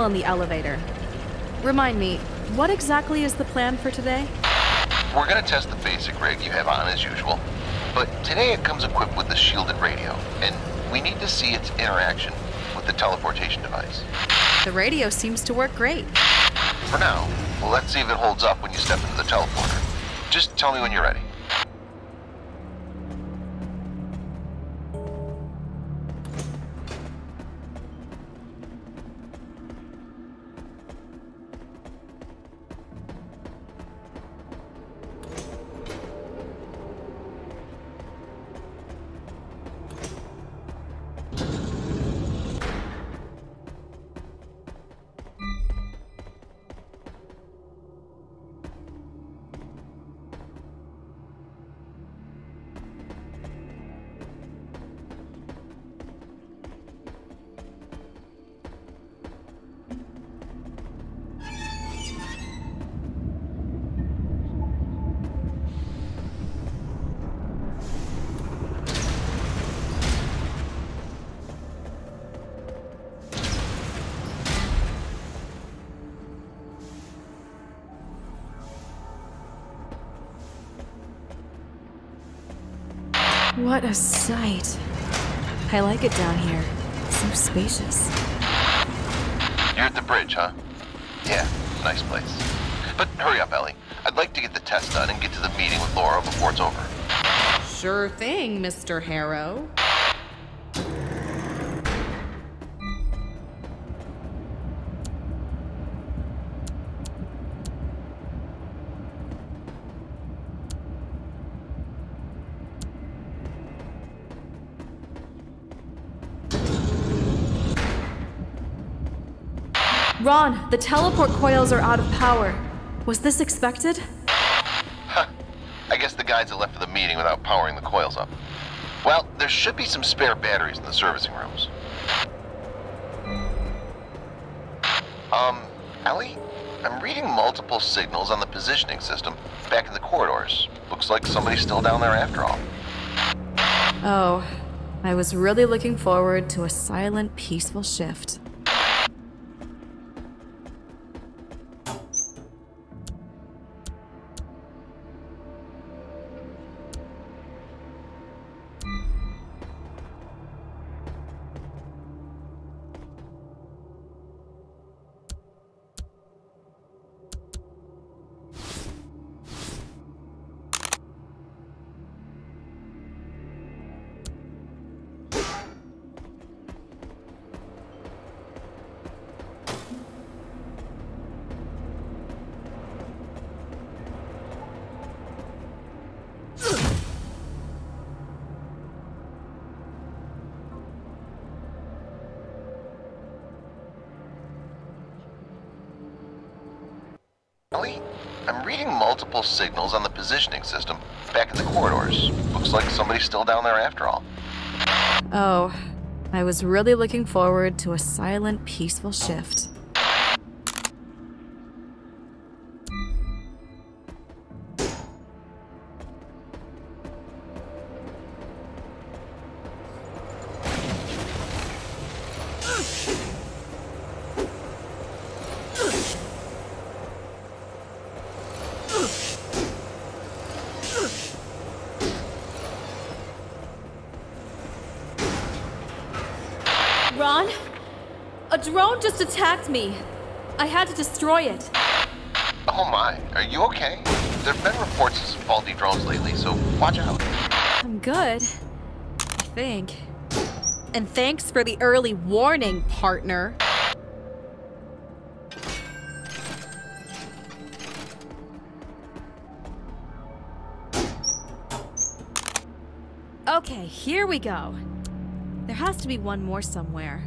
on the elevator. Remind me, what exactly is the plan for today? We're gonna test the basic rig you have on as usual, but today it comes equipped with a shielded radio, and we need to see its interaction with the teleportation device. The radio seems to work great. For now, let's see if it holds up when you step into the teleporter. Just tell me when you're ready. What a sight. I like it down here. So spacious. You're at the bridge, huh? Yeah, nice place. But hurry up, Ellie. I'd like to get the test done and get to the meeting with Laura before it's over. Sure thing, Mr. Harrow. Ron, the teleport coils are out of power. Was this expected? Huh. I guess the guys had left for the meeting without powering the coils up. Well, there should be some spare batteries in the servicing rooms. Um, Ellie? I'm reading multiple signals on the positioning system back in the corridors. Looks like somebody's still down there after all. Oh, I was really looking forward to a silent, peaceful shift. I'm reading multiple signals on the positioning system back in the corridors. Looks like somebody's still down there after all. Oh, I was really looking forward to a silent, peaceful shift. Ron? A drone just attacked me. I had to destroy it. Oh my, are you okay? There have been reports of some faulty drones lately, so watch out. I'm good. I think. And thanks for the early warning, partner. Okay, here we go. There has to be one more somewhere.